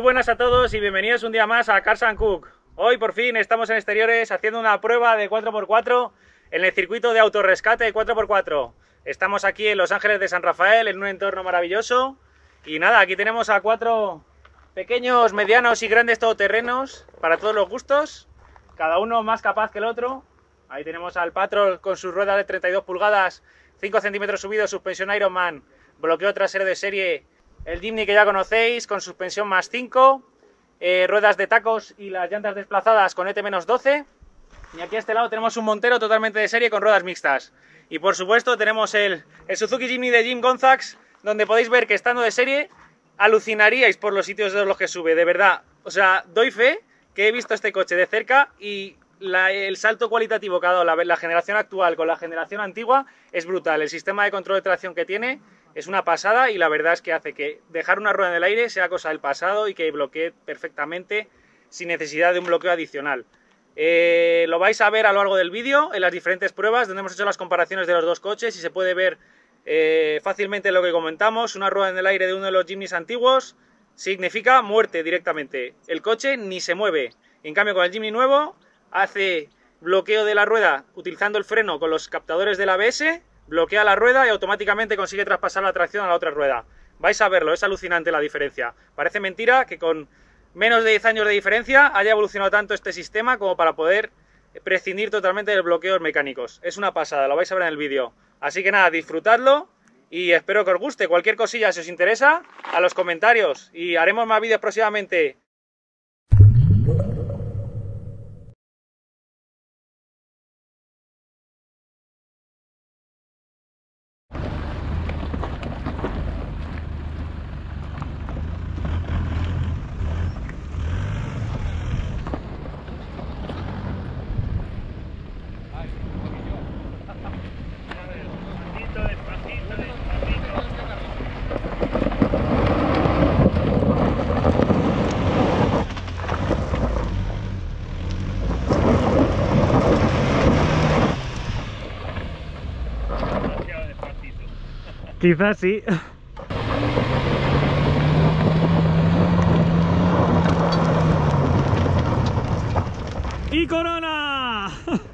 Muy buenas a todos y bienvenidos un día más a Cars Cook. Hoy por fin estamos en exteriores haciendo una prueba de 4x4 en el circuito de autorrescate 4x4. Estamos aquí en Los Ángeles de San Rafael en un entorno maravilloso y nada, aquí tenemos a cuatro pequeños, medianos y grandes todoterrenos para todos los gustos, cada uno más capaz que el otro. Ahí tenemos al Patrol con sus ruedas de 32 pulgadas, 5 centímetros subidos, suspensión Ironman, bloqueo trasero de serie el Jimny que ya conocéis con suspensión más 5, eh, ruedas de tacos y las llantas desplazadas con ET-12. Y aquí a este lado tenemos un Montero totalmente de serie con ruedas mixtas. Y por supuesto tenemos el, Suzuki Jimny de Jim Gonzax, donde podéis ver que estando de serie alucinaríais por los sitios de los que sube, de verdad. O sea, doy fe que he visto este coche de cerca y el salto cualitativo que ha dado la generación actual con la generación antigua es brutal. El sistema de control de tracción que tiene es una pasada y la verdad es que hace que dejar una rueda en el aire sea cosa del pasado y que bloquee perfectamente sin necesidad de un bloqueo adicional. Eh, lo vais a ver a lo largo del vídeo en las diferentes pruebas donde hemos hecho las comparaciones de los dos coches y se puede ver eh, fácilmente lo que comentamos. Una rueda en el aire de uno de los Jimnys antiguos significa muerte directamente. El coche ni se mueve. En cambio con el Jimny nuevo hace bloqueo de la rueda utilizando el freno con los captadores del ABS bloquea la rueda y automáticamente consigue traspasar la tracción a la otra rueda. Vais a verlo, es alucinante la diferencia. Parece mentira que con menos de 10 años de diferencia haya evolucionado tanto este sistema como para poder prescindir totalmente de bloqueos mecánicos. Es una pasada, lo vais a ver en el vídeo. Así que nada, disfrutadlo y espero que os guste. Cualquier cosilla, si os interesa, a los comentarios y haremos más vídeos próximamente. Quizás sí. ¡Y corona!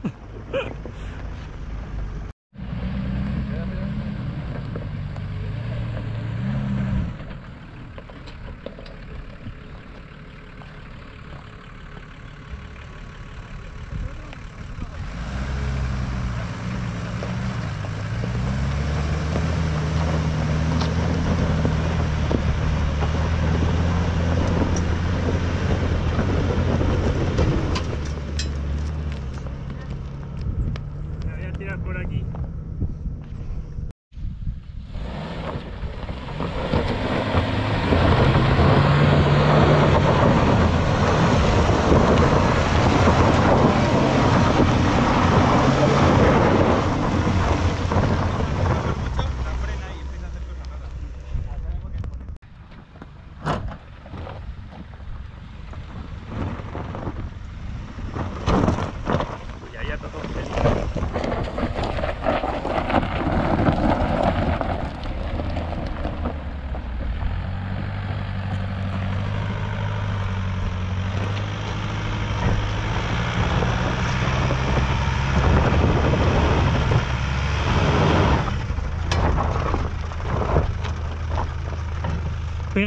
por aquí.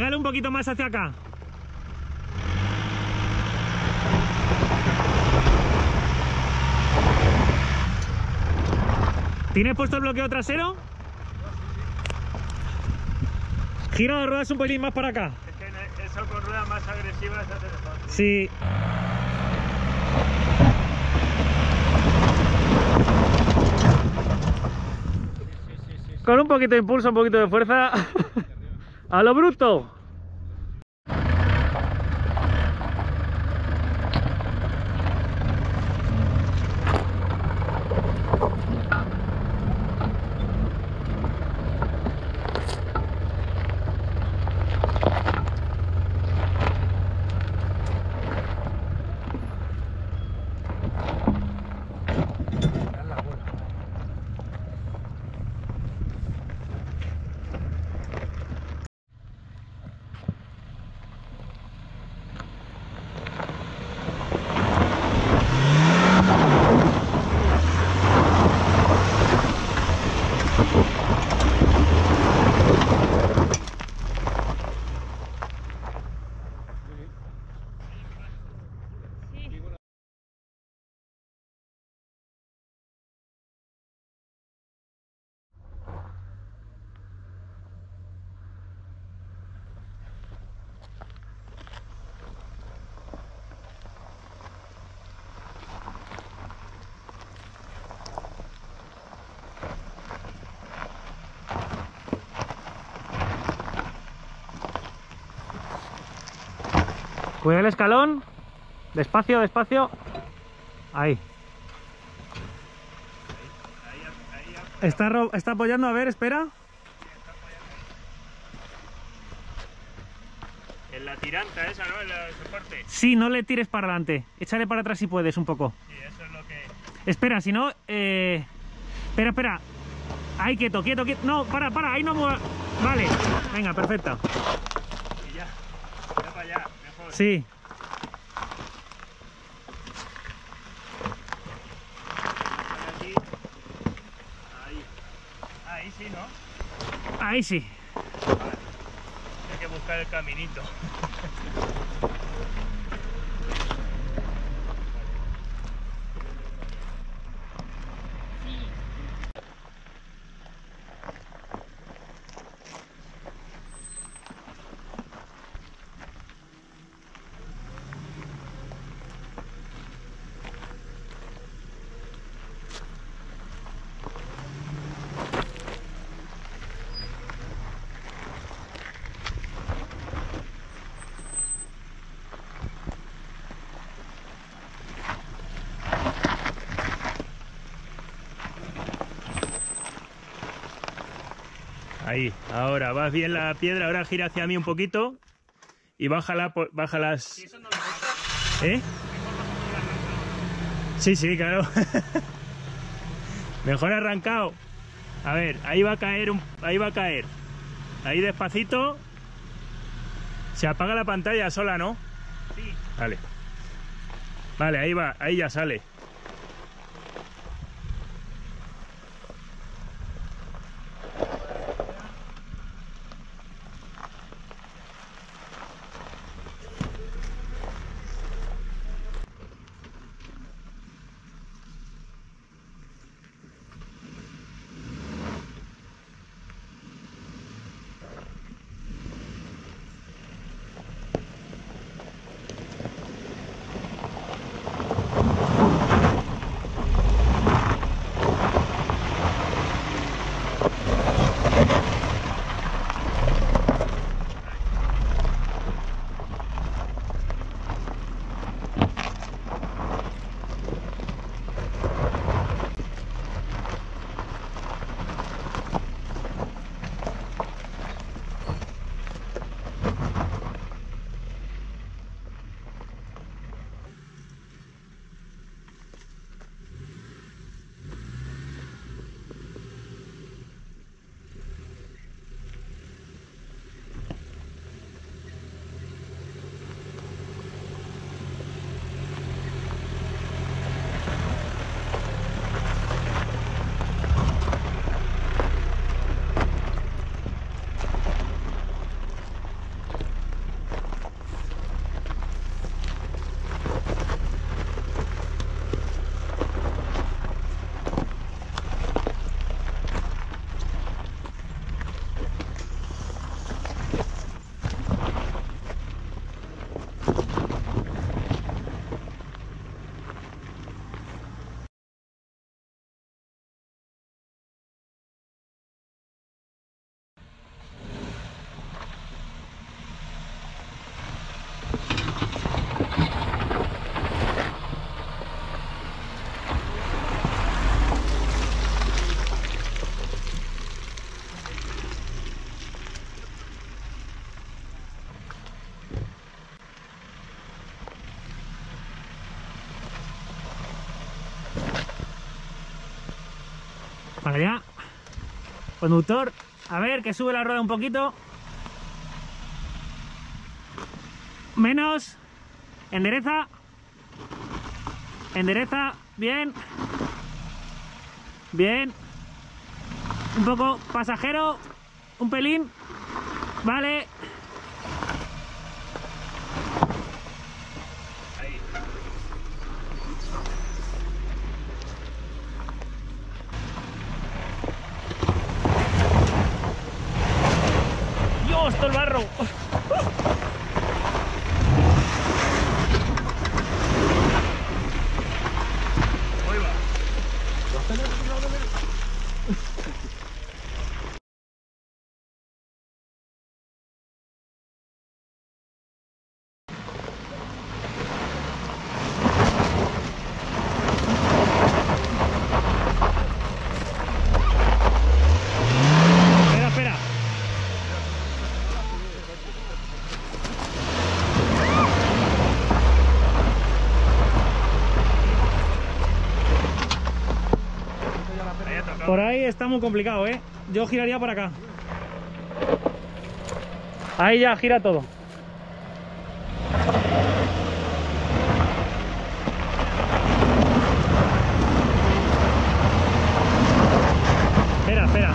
Pégale un poquito más hacia acá. ¿Tienes puesto el bloqueo trasero? Gira las ruedas un pelín más para acá. Es que eso con ruedas más agresivas hace mejor. Sí. Con un poquito de impulso, un poquito de fuerza. A lo bruto. Cuida el escalón. Despacio, despacio. Ahí. Está, está apoyando, a ver, espera. En la tiranta esa, ¿no? En el soporte. Sí, no le tires para adelante. Échale para atrás si puedes un poco. Sí, eso es lo que... Espera, si no... Eh... Espera, espera. Ahí, quieto, quieto, quieto. No, para, para, ahí no mueva. Vale, venga, perfecto. Y ya. Ya para Sí. Ahí. Ahí sí, ¿no? Ahí sí. Hay que buscar el caminito. Ahí, ahora vas bien la piedra, ahora gira hacia mí un poquito y bájala, bájalas. ¿Eh? Sí, sí, claro. Mejor arrancado. A ver, ahí va a caer, un- ahí va a caer. Ahí despacito. Se apaga la pantalla sola, ¿no? Sí. Vale. Vale, ahí va, ahí ya sale. Para. Conductor, a ver, que sube la rueda un poquito. Menos. Endereza. Endereza. Bien. Bien. Un poco pasajero. Un pelín. Vale. Ahí. ¡Dios, todo el barro! Por ahí está muy complicado, ¿eh? Yo giraría por acá. Ahí ya gira todo. Espera, espera.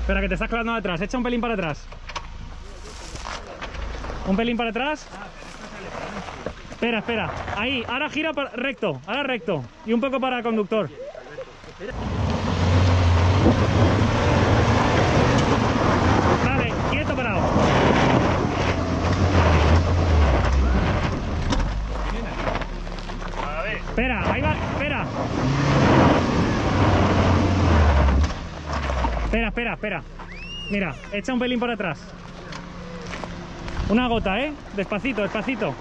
Espera, que te estás colando atrás. Echa un pelín para atrás. Un pelín para atrás. Espera, espera. Ahí, ahora gira para- recto, ahora recto. Y un poco para conductor. Vale, quieto parado. A ver. Espera, ahí va, espera. Espera, espera, espera. Mira, echa un pelín para atrás. Una gota, ¿eh? Despacito, despacito.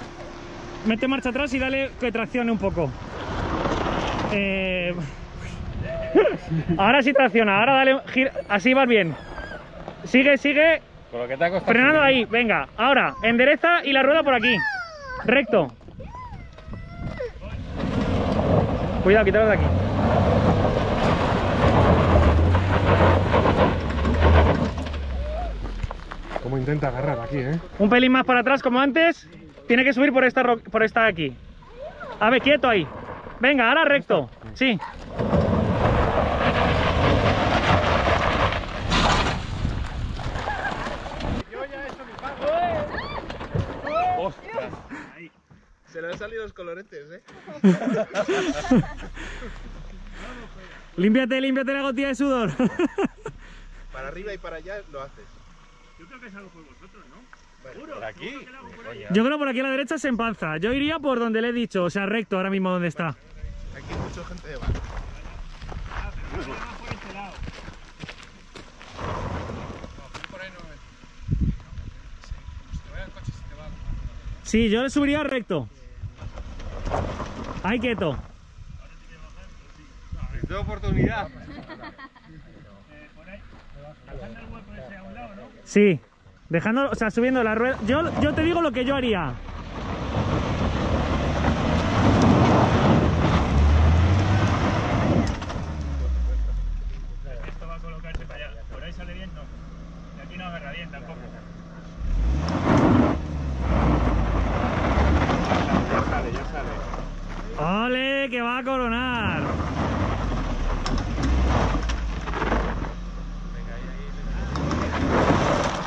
Mete marcha atrás y dale que traccione un poco. Eh, Ahora sí tracciona, ahora dale, gira- así vas bien. Sigue, sigue, Con lo que te ha costado. frenando ahí, venga. Ahora, endereza y la rueda por aquí. Recto. Cuidado, quítalo de aquí. ¿Cómo intenta agarrar aquí, eh? Un pelín más para atrás como antes. Tiene que subir por esta, por esta de aquí. A ver, quieto ahí. Venga, ahora recto. Sí. ¡Ostras! Se le han salido los coloretes, ¿eh? Límpiate, límpiate la gotilla de sudor. Para arriba y para allá lo haces. Yo creo que es algo por vosotros, ¿no? ¿Por aquí? Yo creo por aquí a la derecha se empanza. Yo iría por donde le he dicho, o sea, recto ahora mismo donde está. Aquí hay mucha gente de bar. por este lado. Sí, yo le subiría recto. Ahí quieto. ¡Qué oportunidad! Alzando el hueco ese a un lado, ¿no? Sí. Dejando, o sea, subiendo la rueda. Yo, yo te digo lo que yo haría. Esto va a colocarse para allá. Por ahí sale bien, no. De aquí no agarra bien tampoco. Ya sale, ya sale. ¡Ole! Que va a coronar.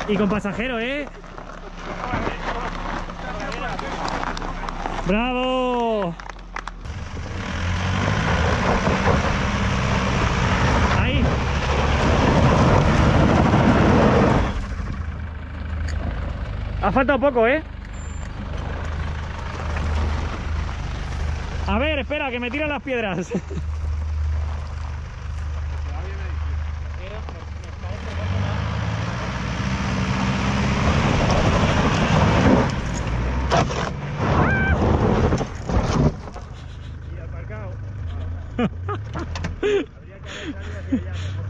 Y con pasajero, ¿eh? ¡Bravo! Ahí. Ha faltado poco, ¿eh? A ver, espera, que me tiran las piedras. Y aparcado. Habría que haber salido hacia allá mejor.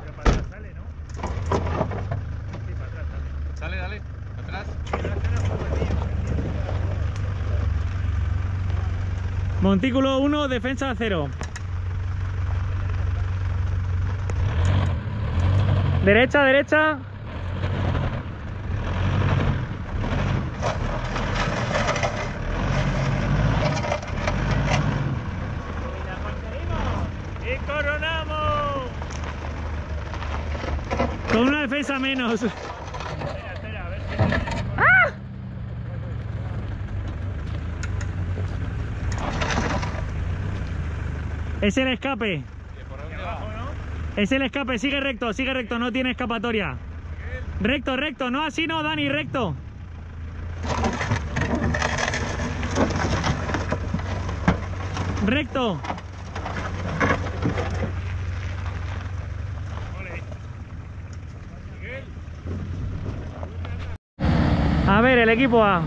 Pero para atrás sale, ¿no? Sí, para atrás sale. Sale, dale. Atrás. Montículo 1, defensa 0. Derecha, derecha. ¡Y coronamos! Con una defensa menos. Espera, espera, a ver Es el escape. Es el escape. Sigue recto, sigue recto. No tiene escapatoria. Recto, recto. No así, no, Dani, recto. Recto. A ver, el equipo A.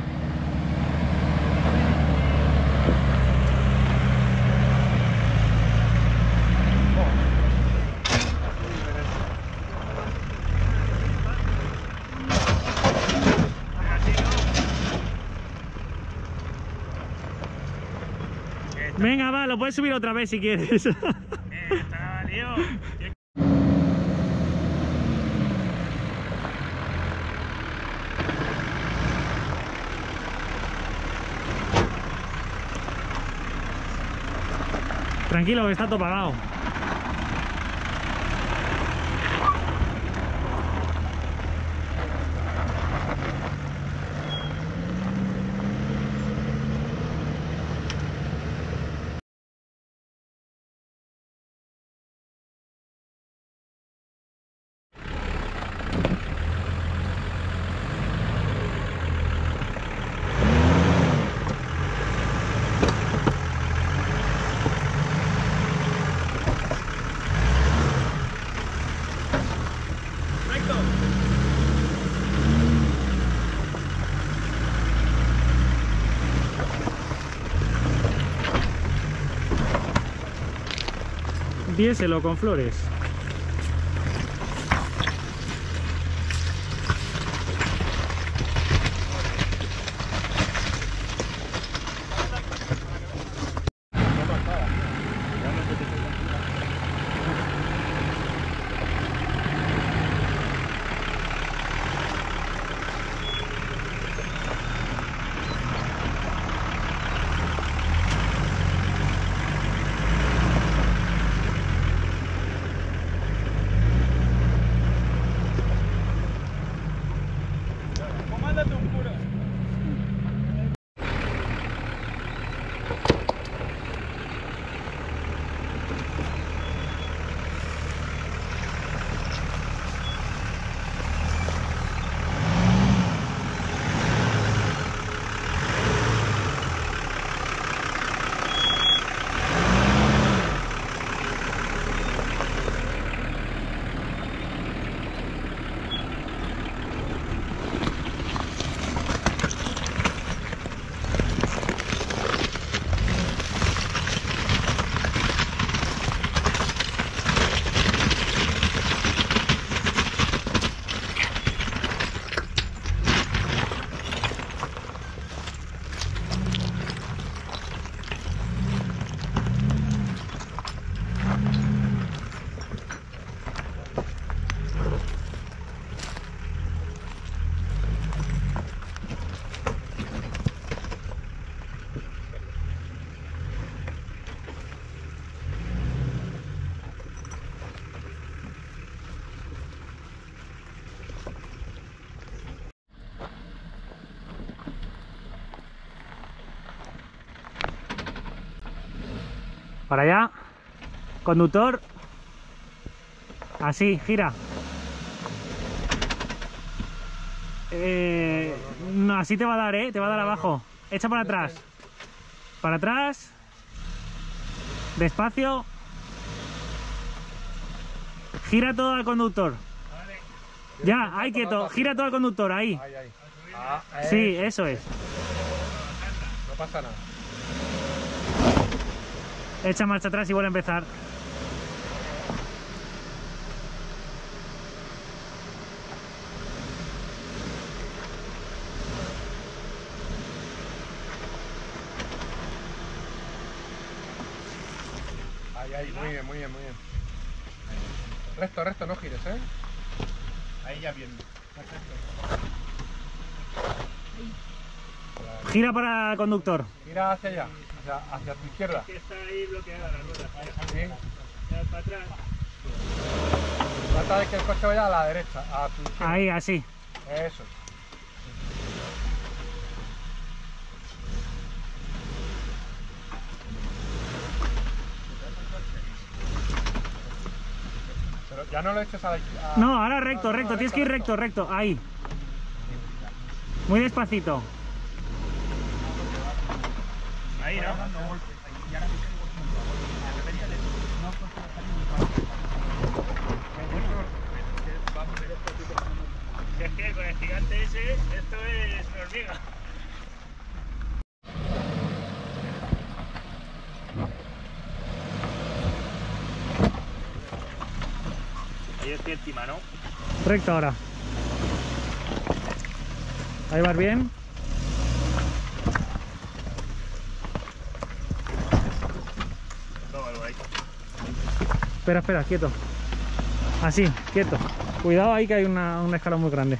Venga, va, lo puedes subir otra vez si quieres. Tranquilo, que está todo pagado. Diéselo con flores. Para allá. Conductor. Así, gira. Eh, no, así te va a dar, ¿eh? Te va a dar abajo. Echa para atrás. Para atrás. Despacio. Gira todo al conductor. Ya, ahí quieto. Gira todo al conductor, ahí. Ah, Sí, eso es. No pasa nada. Echa marcha atrás y vuelve a empezar. Ahí, ahí, muy bien, muy bien, muy bien. Resto, resto, no gires, ¿eh? Ahí ya bien. Gira para el conductor. Mira hacia allá, hacia, hacia tu izquierda. está ahí bloqueada la rueda. Sí. Para atrás. Trata de que el coche vaya a la derecha, a tu izquierda. Ahí, así. Eso. Pero ya no lo eches a la izquierda. No, ahora recto, recto. Tienes que ir recto, recto. Ahí. Muy despacito. Ahí, ¿no? Si es que con el gigante ese, esto es hormiga. Ahí estoy encima, ¿no? Recto ahora. Ahí vas bien. Espera, espera, quieto. Así, quieto. Cuidado ahí que hay una, un escalón muy grande.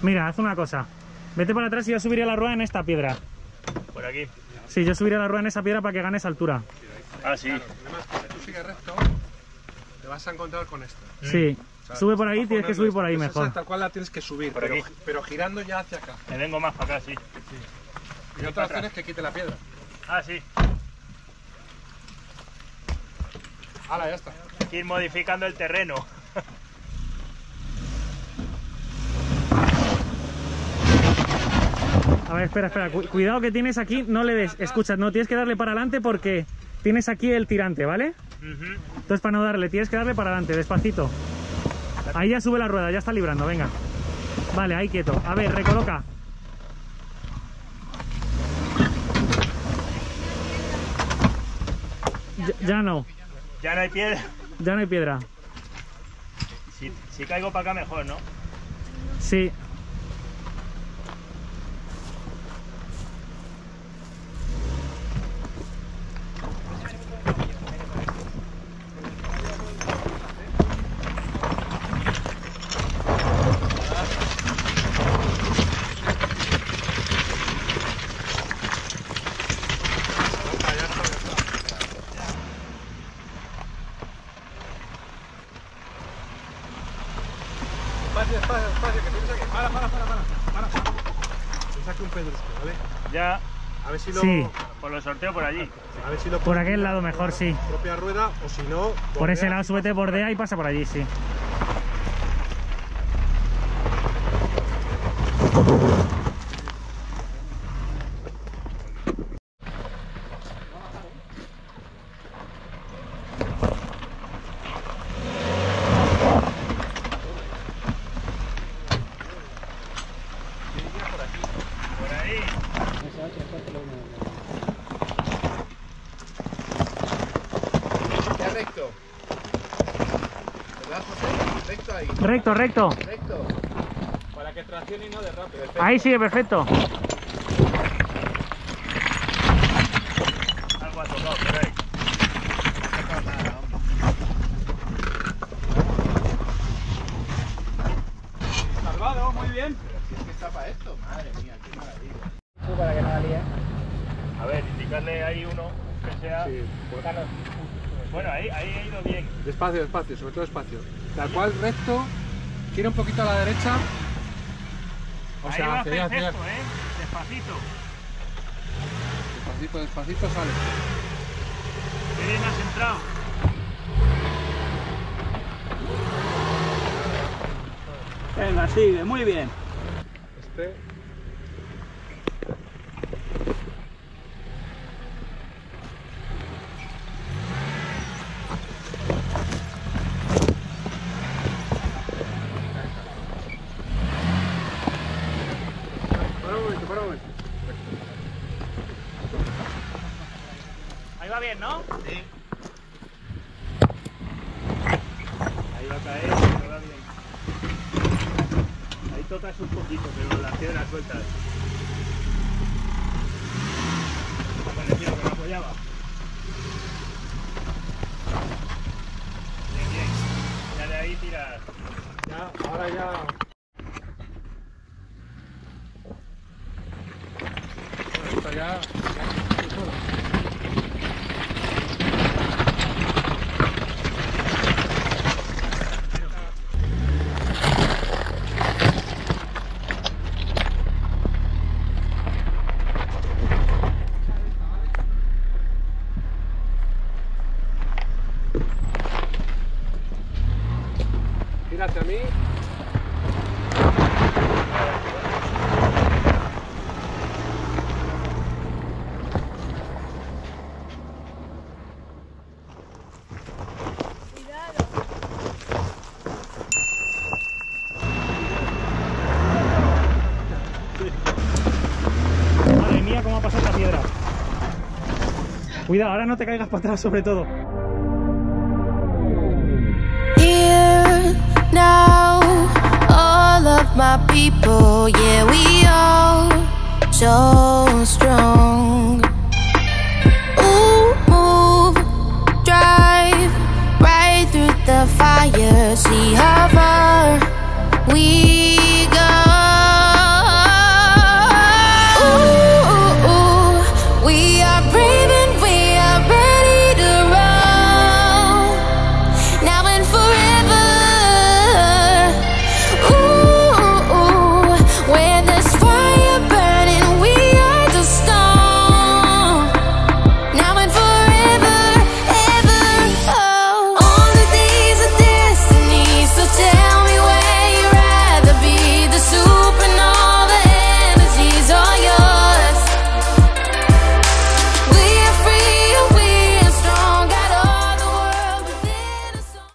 Mira, haz una cosa. Vete para atrás y yo subiré la rueda en esta piedra. por aquí. Sí, yo subiré la rueda en esa piedra para que ganes altura. Ah, sí. El problema es que tú sigues recto, te vas a encontrar con esto. Sí. O sea, Sube por ahí, tienes que subir por ahí mejor. Esa tal cual la tienes que subir, Por pero, aquí. pero girando ya hacia acá. Me vengo más para acá, sí. Y otra opción es que quite la piedra. Ah, sí. Hala, ya está. Hay que ir modificando el terreno. A ver, espera, espera. cu- cuidado que tienes aquí, no le des. Escucha, no tienes que darle para adelante porque tienes aquí el tirante, ¿vale? Entonces para no darle, tienes que darle para adelante, despacito. Ahí ya sube la rueda, ya está librando, venga. Vale, ahí quieto. A ver, recoloca. Ya, ya no, Ya no hay piedra. ya no hay piedra. Si, si caigo para acá mejor, ¿no? Sí. Despacio, despacio, despacio, que tienes aquí. Para, para, para, para. para, para. Tienes aquí un pedrusco, ¿vale? Ya, A ver si lo. Sí. pues lo sorteo por allí. A ver si lo Por aquel lado la mejor, sí. Propia rueda, o si no. Por ese bordea. lado súbete, bordea y pasa por allí, sí. Por ahí. Ya recto. ¿Verdad, José? Recto. Para que traccione y no derrape. Ahí sigue, perfecto. Algo ha tocado por ahí. Salvado, muy bien. Si es que está para esto. Madre mía, qué maravilla. A ver, indicarle ahí uno que sea. Sí, pues- Bueno, ahí, ahí ha ido bien. Despacio, despacio, sobre todo despacio. Tal cual recto, gira un poquito a la derecha. O ahí sea, va hacia allá, hacia ¿eh? Despacito. Despacito, despacito sale. Qué bien has entrado. Venga, sigue, muy bien. Este. Va bien, ¿no? Sí. Ahí va a caer, pero va bien. Ahí tocas un poquito, pero las piedras sueltas. Ahora no te caigas para atrás sobre todo. Of yeah, we all so strong.